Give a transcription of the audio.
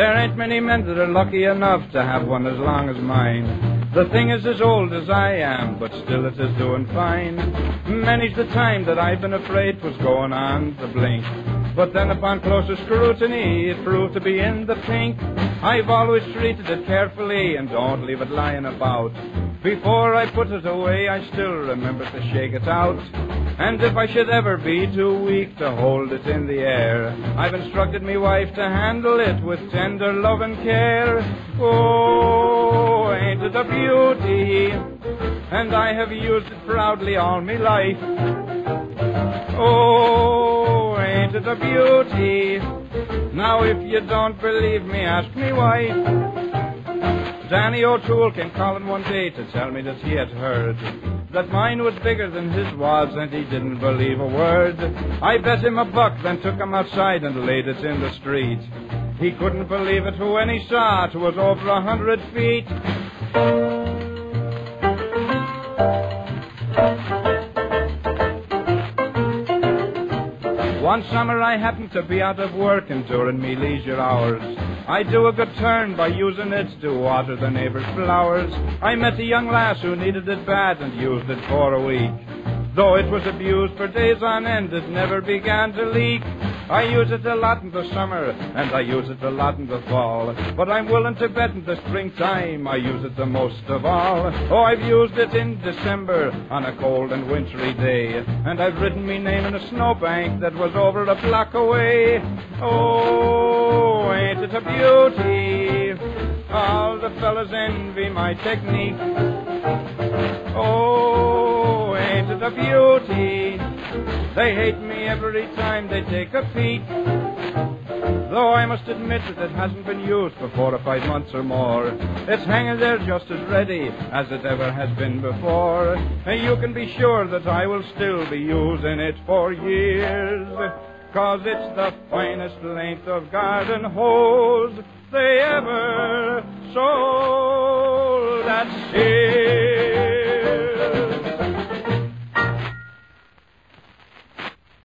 ain't many men that are lucky enough to have one as long as mine. The thing is as old as I am, but still it is doing fine. Many's the time that I've been afraid 'twas going on the blink. But then upon closer scrutiny, it proved to be in the pink. I've always treated it carefully and don't leave it lying about. Before I put it away, I still remember to shake it out. And if I should ever be too weak to hold it in the air, I've instructed me wife to handle it with tender love and care. Oh, ain't it a beauty? And I have used it proudly all me life. Oh, ain't it a beauty? Now if you don't believe me, ask me wife. Danny O'Toole came calling one day to tell me that he had heard that mine was bigger than his was, and he didn't believe a word. I bet him a buck, then took him outside and laid it in the street. He couldn't believe it when he saw it was over a hundred feet. One summer I happened to be out of work and during me leisure hours. I do a good turn by using it to water the neighbor's flowers. I met a young lass who needed it bad and used it for a week. Though it was abused for days on end, it never began to leak. I use it a lot in the summer, and I use it a lot in the fall. But I'm willing to bet in the springtime I use it the most of all. Oh, I've used it in December on a cold and wintry day, and I've written me name in a snowbank that was over a block away. Oh, ain't it a beauty? All the fellas envy my technique. Oh, ain't it a beauty? They hate me every time they take a peek. Though I must admit that it hasn't been used for four or five months or more. It's hanging there just as ready as it ever has been before. And you can be sure that I will still be using it for years. Cause it's the finest length of garden hose they ever saw.